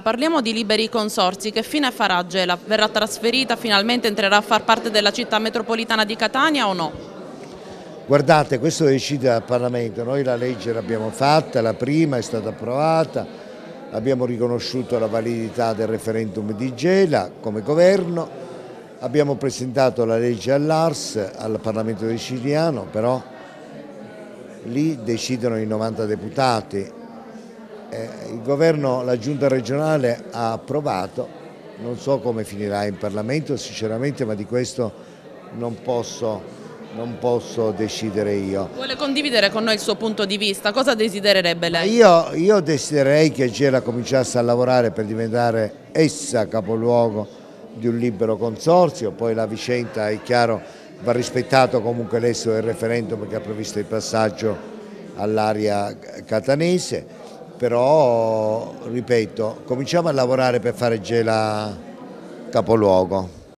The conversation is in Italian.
Parliamo di liberi consorsi, che fine farà Gela? Verrà trasferita, finalmente entrerà a far parte della città metropolitana di Catania o no? Guardate, questo decide al Parlamento, noi la legge l'abbiamo fatta, la prima è stata approvata, abbiamo riconosciuto la validità del referendum di Gela come governo, abbiamo presentato la legge all'ARS, al Parlamento siciliano, però lì decidono i 90 deputati il governo, la giunta regionale ha approvato, non so come finirà in Parlamento sinceramente ma di questo non posso, non posso decidere io. Vuole condividere con noi il suo punto di vista? Cosa desidererebbe lei? Io, io desidererei che Gela cominciasse a lavorare per diventare essa capoluogo di un libero consorzio, poi la vicenda è chiaro va rispettato comunque l'esito del referendum che ha previsto il passaggio all'area catanese però ripeto cominciamo a lavorare per fare Gela capoluogo